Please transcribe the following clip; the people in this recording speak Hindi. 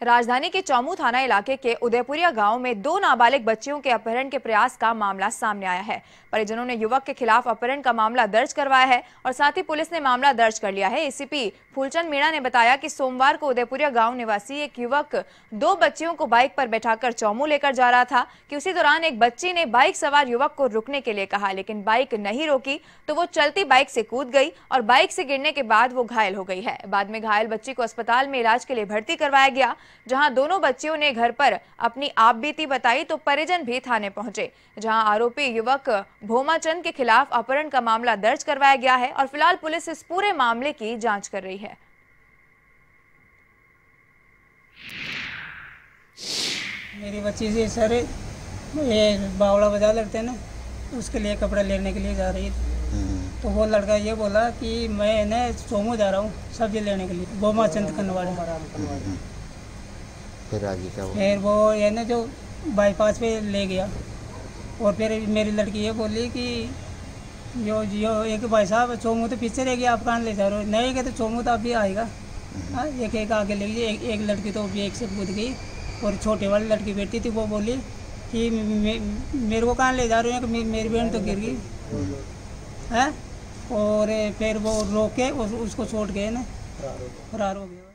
राजधानी के चौमू थाना इलाके के उदयपुरिया गाँव में दो नाबालिग बच्चियों के अपहरण के प्रयास का मामला सामने आया है। परिजनों ने युवक के खिलाफ अपहरण का मामला दर्ज करवाया है और साथ ही पुलिस ने मामला दर्ज कर लिया है। एसीपी फूलचंद मीणा ने बताया कि सोमवार को उदयपुरिया गाँव निवासी एक युवक दो बच्चियों को बाइक पर बैठाकर चौमू लेकर जा रहा था कि उसी दौरान एक बच्ची ने बाइक सवार युवक को रुकने के लिए कहा, लेकिन बाइक नहीं रोकी तो वो चलती बाइक से कूद गई और बाइक से गिरने के बाद वो घायल हो गई है। बाद में घायल बच्ची को अस्पताल में इलाज के लिए भर्ती करवाया गया जहाँ दोनों बच्चियों ने घर पर अपनी आप बीती बताई तो परिजन भी थाने पहुँचे जहाँ आरोपी युवक भोमाचंद के खिलाफ अपहरण का मामला दर्ज करवाया गया है और फ़िलहाल पुलिस इस पूरे मामले की जाँच कर रही है। मेरी बच्ची से सर ये बावड़ा बाज़ार लड़ते हैं ना उसके लिए कपड़ा लेने के लिए जा रही थी। तो वो लड़का ये बोला कि मैं ना सोमू जा रहा हूँ सब्ज़ी लेने के लिए बोमा चंद कनवाड़े फिर आगे क्या हुआ? फिर वो ये ना जो बाईपास पे ले गया। और फिर मेरी लड़की ये बोली कि जो जो एक भाई साहब सोमू तो पीछे रह गया आप कहाँ ले जा रहे हो? नहीं गए तो सोमू तो अभी आएगा। हाँ एक एक आगे ले गई एक, एक लड़की तो अभी एक से कूद गई। और छोटे वाली लड़की बैठी थी वो बोली कि मे, मेरे को कहाँ ले जा रहे हो? मेरी बहन तो गिर गई। है? और फिर वो रोके उस, उसको छोड़ गए ना। फरार हो गया।